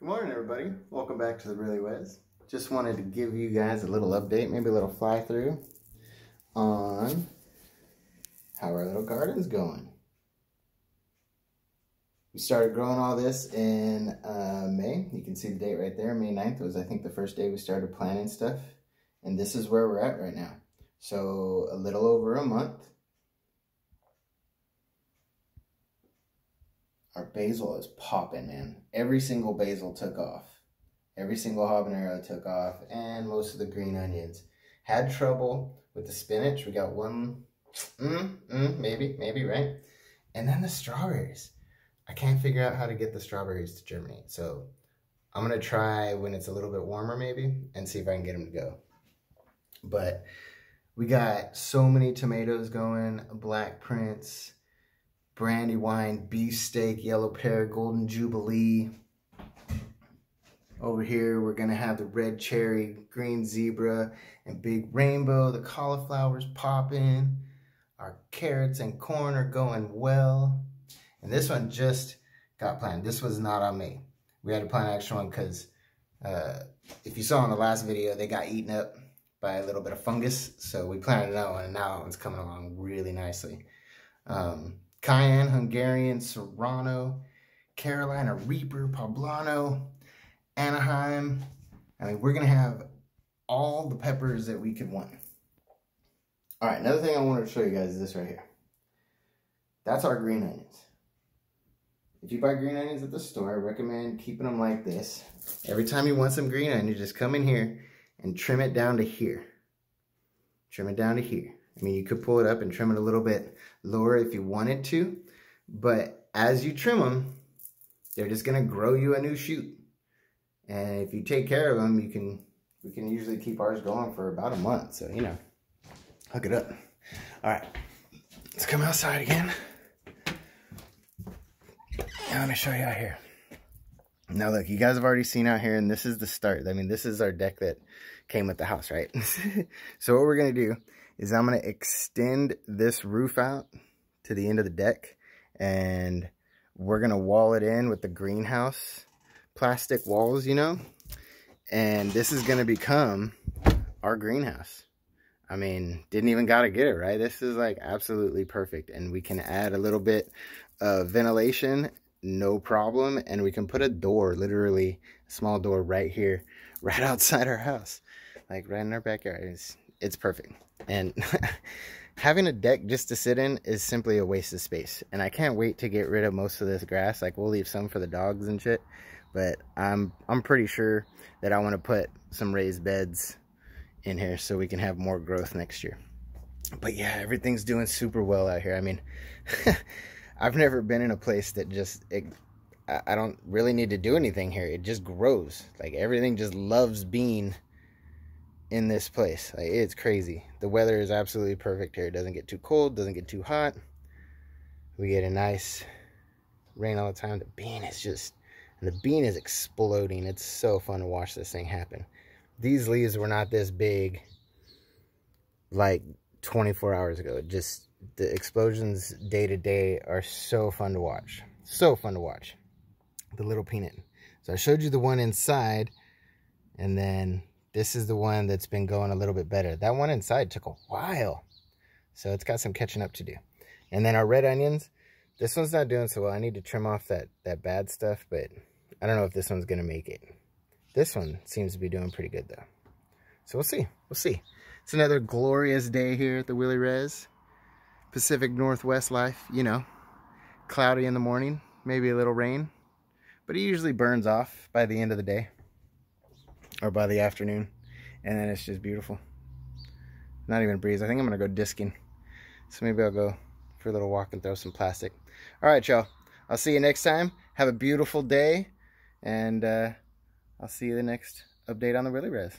Good morning, everybody. Welcome back to the Willy Res. Just wanted to give you guys a little update, maybe a little fly through on how our little garden's going. We started growing all this in uh, May. You can see the date right there. May 9th was, I think, the first day we started planting stuff. And this is where we're at right now. So a little over a month. Our basil is popping, man. Every single basil took off. Every single habanero took off, and most of the green onions. Had trouble with the spinach. We got one, mm, mm, maybe, maybe, right? And then the strawberries. I can't figure out how to get the strawberries to germinate. So I'm going to try when it's a little bit warmer maybe and see if I can get them to go. But we got so many tomatoes going, Black Prince, Brandywine, beefsteak, yellow pear, golden jubilee. Over here, we're gonna have the red cherry, green zebra, and big rainbow. The cauliflower's popping. Our carrots and corn are going well. And this one just got planted. This was not on me. We had to plant an extra one because uh, if you saw in the last video, they got eaten up by a little bit of fungus. So we planted another one, and now that one's coming along really nicely. Um, Cayenne, Hungarian, Serrano, Carolina Reaper, Poblano, Anaheim. I mean, we're going to have all the peppers that we could want. All right, another thing I wanted to show you guys is this right here. That's our green onions. If you buy green onions at the store, I recommend keeping them like this. Every time you want some green onions, just come in here and trim it down to here. Trim it down to here. I mean, you could pull it up and trim it a little bit lower if you wanted to, but as you trim them, they're just gonna grow you a new shoot. And if you take care of them, you can, we can usually keep ours going for about a month. So, you know, hook it up. All right, let's come outside again. Now let me show you out here. Now look, you guys have already seen out here, and this is the start. I mean, this is our deck that came with the house, right? so what we're gonna do is I'm going to extend this roof out to the end of the deck and we're going to wall it in with the greenhouse plastic walls, you know, and this is going to become our greenhouse. I mean, didn't even got to get it, right? This is like absolutely perfect. And we can add a little bit of ventilation, no problem. And we can put a door, literally a small door right here, right outside our house, like right in our backyard. It's, it's perfect. And having a deck just to sit in is simply a waste of space. And I can't wait to get rid of most of this grass. Like we'll leave some for the dogs and shit. But I'm I'm pretty sure that I want to put some raised beds in here so we can have more growth next year. But yeah, everything's doing super well out here. I mean, I've never been in a place that just it, I don't really need to do anything here. It just grows. Like everything just loves being in this place. Like, it's crazy. The weather is absolutely perfect here. It doesn't get too cold, doesn't get too hot. We get a nice rain all the time. The bean is just, and the bean is exploding. It's so fun to watch this thing happen. These leaves were not this big like 24 hours ago. Just, the explosions day to day are so fun to watch. So fun to watch. The little peanut. So I showed you the one inside and then this is the one that's been going a little bit better. That one inside took a while. So it's got some catching up to do. And then our red onions, this one's not doing so well. I need to trim off that, that bad stuff, but I don't know if this one's going to make it. This one seems to be doing pretty good, though. So we'll see. We'll see. It's another glorious day here at the Willy Res. Pacific Northwest life, you know. Cloudy in the morning, maybe a little rain. But it usually burns off by the end of the day or by the afternoon. And then it's just beautiful. Not even a breeze. I think I'm going to go disking. So maybe I'll go for a little walk and throw some plastic. All right, y'all. I'll see you next time. Have a beautiful day. And uh, I'll see you the next update on the Willy Res.